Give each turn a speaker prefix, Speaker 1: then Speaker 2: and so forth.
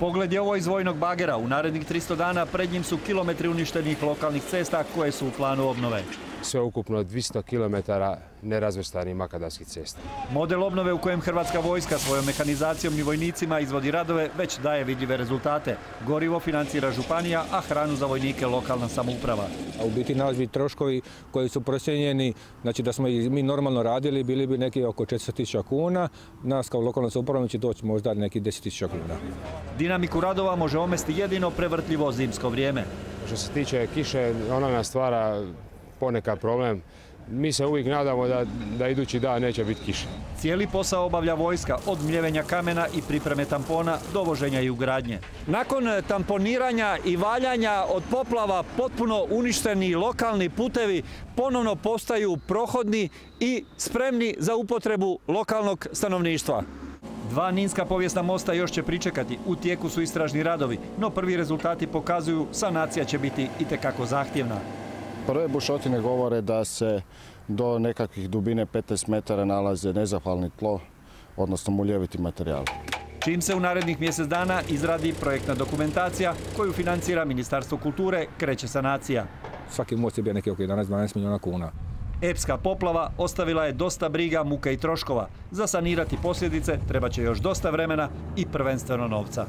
Speaker 1: Pogled je ovo iz vojnog bagera. U narednih 300 dana pred njim su kilometri uništenih lokalnih cesta koje su u planu obnove.
Speaker 2: Sve ukupno 200 km nerazvrstanih makadamskih cesta.
Speaker 1: Model obnove u kojem Hrvatska vojska svojom mehanizacijom i vojnicima izvodi radove već daje vidljive rezultate. Gorivo financira županija, a hranu za vojnike lokalna samouprava.
Speaker 3: A u biti nas bi troškovi koji su prosjenjeni, znači da smo i mi normalno radili, bili bi neki oko 400.000 kuna, nas kao lokalna samouprava će doći možda neki 10.000 kuna.
Speaker 1: Dinamiku radova može omesti jedino prevrtljivo zimsko vrijeme.
Speaker 2: Što se tiče kiše, ona nas stvara ponekad problem. Mi se uvijek nadamo da, da idući dan neće biti kiše.
Speaker 1: Cijeli posao obavlja vojska od mljevenja kamena i pripreme tampona, dovoženja i ugradnje. Nakon tamponiranja i valjanja od poplava potpuno uništeni lokalni putevi ponovno postaju prohodni i spremni za upotrebu lokalnog stanovništva. Dva ninska povijesna mosta još će pričekati. U tijeku su istražni radovi, no prvi rezultati pokazuju sanacija će biti itekako zahtjevna.
Speaker 4: Prve bušotine govore da se do nekakvih dubine 15 metara nalaze nezahvalni tlo, odnosno muljeviti materijal.
Speaker 1: Čim se u narednih mjesec dana izradi projektna dokumentacija koju financira Ministarstvo kulture, kreće sanacija.
Speaker 3: Svaki most je bio neki oko 11-12 milijuna kuna.
Speaker 1: Epska poplava ostavila je dosta briga, muka i troškova. Za sanirati posljedice treba će još dosta vremena i prvenstveno novca.